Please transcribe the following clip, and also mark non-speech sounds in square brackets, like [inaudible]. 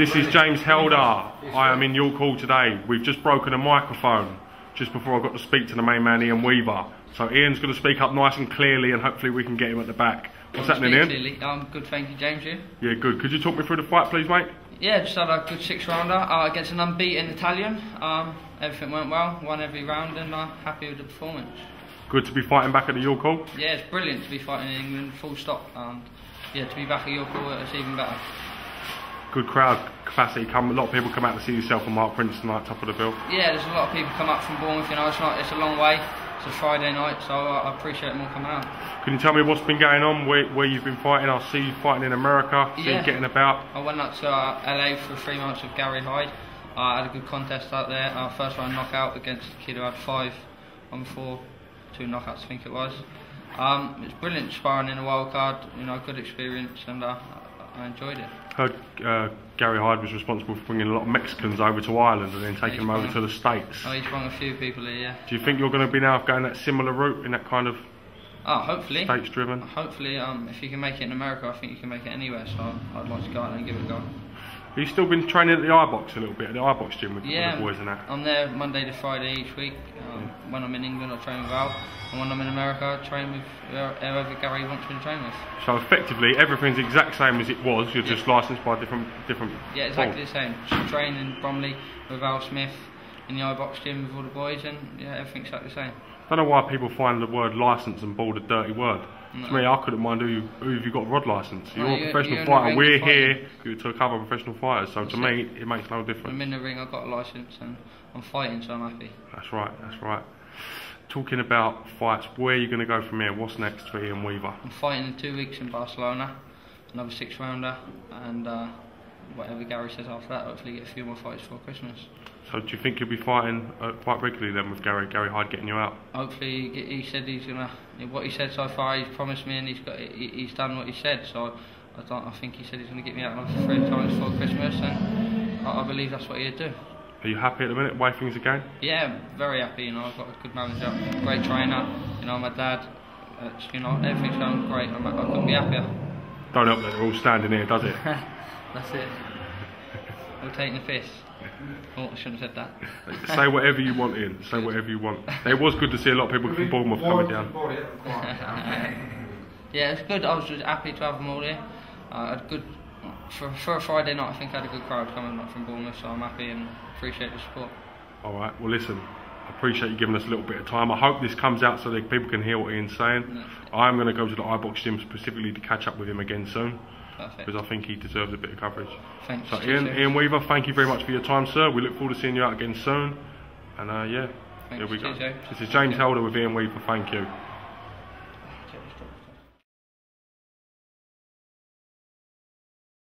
This is James Helder. I am in York Hall today. We've just broken a microphone just before I got to speak to the main man, Iain Weaver. So Iain's going to speak up nice and clearly, and hopefully we can get him at the back. What's happening, Iain? Clearly. Um, good, thank you, James. You? Yeah, good. Could you talk me through the fight, please, mate? Yeah, just had a good six rounder uh, against an unbeaten Italian. Um, everything went well, won every round, and uh, happy with the performance. Good to be fighting back at the York Hall. Yeah, it's brilliant to be fighting in England, full stop. And yeah, to be back at York Hall, it's even better. Good crowd capacity. Come, a lot of people come out to see yourself and Mark Prince tonight, top of the bill. Yeah, there's a lot of people come up from Bournemouth. You know, it's not, it's a long way. It's a Friday night, so I appreciate them all coming out. Can you tell me what's been going on, where, where you've been fighting? I see you fighting in America, see you Yeah. getting about. I went up to uh, LA for three months with Gary Hyde. Uh, I had a good contest out there. Uh, first round knockout against a kid who had five on four, two knockouts I think it was. Um, it's brilliant sparring in a wild card. You know, good experience, and uh, I enjoyed it. Heard uh, Gary Hyde was responsible for bringing a lot of Mexicans over to Ireland and then taking them over to the States. Oh, he's sprung a few people here. Yeah. Do you think you're going to be now going that similar route in that kind of Oh, hopefully. States driven? Hopefully, um, if you can make it in America, I think you can make it anywhere. So I'd like to go out and give it a go. Have you still been training at the iBox a little bit, at the iBox gym with, Yeah, the boys and that? I'm there Monday to Friday each week. Um, When I'm in England, I train with Al, and when I'm in America, I train with whoever Gary wants me to train with. So effectively, everything's the exact same as it was. You're just licensed by different different. Yeah, exactly board. the same. Train in Bromley with Al Smith in the iBox gym with all the boys, and yeah, everything's exactly the same. I don't know why people find the word license and board a dirty word. To me, I couldn't mind who, who have you got a rod license. You're No, a you- professional you're fighter. We're fighting. here to cover professional fighters. So to That's me, it makes no difference. I'm in the ring, I've got a license, and I'm fighting, so I'm happy. That's right. That's right. Talking about fights, where are you going to go from here? What's next for Iain Weaver? I'm fighting in two weeks in Barcelona, another six rounder, and uh, whatever Gary says after that, hopefully get a few more fights for Christmas. So do you think you'll be fighting uh, quite regularly then with Gary Gary Hyde getting you out? Hopefully, he he said he's gonna. What he said so far, he's promised me, and he's got. He, he's done what he said. So I don't. I think he said he's gonna get me out another three times for Christmas, and I, I believe that's what he'd do. Are you happy at the minute? Way things are going? Yeah, very happy. You know, I've got a good manager, great trainer. You know, my dad. It's, you know, everything's going great. I'm, I couldn't be happier. Don't help that they're all standing here, does it? [laughs] That's it. We're taking the piss. Oh, I shouldn't have said that. [laughs] Say whatever you want, Iain. Say whatever you want. It was good to see a lot of people from Bournemouth coming down. [laughs] Yeah, it's good. I was just happy to have them all here. Uh, I had good for, for a Friday night. I think I had a good crowd coming up from Bournemouth, so I'm happy and appreciate the support. All right. Well, listen. I appreciate you giving us a little bit of time. I hope this comes out so that people can hear what Iain's saying. I'm going to go to the iBox gym specifically to catch up with him again soon Perfect. because I think he deserves a bit of coverage. Thanks. So, Iain. Iain Weaver, thank you very much for your time, sir. We look forward to seeing you out again soon. And uh, yeah, Thanks. here we go. Cheers, This is James Helder with Iain Weaver. Thank you.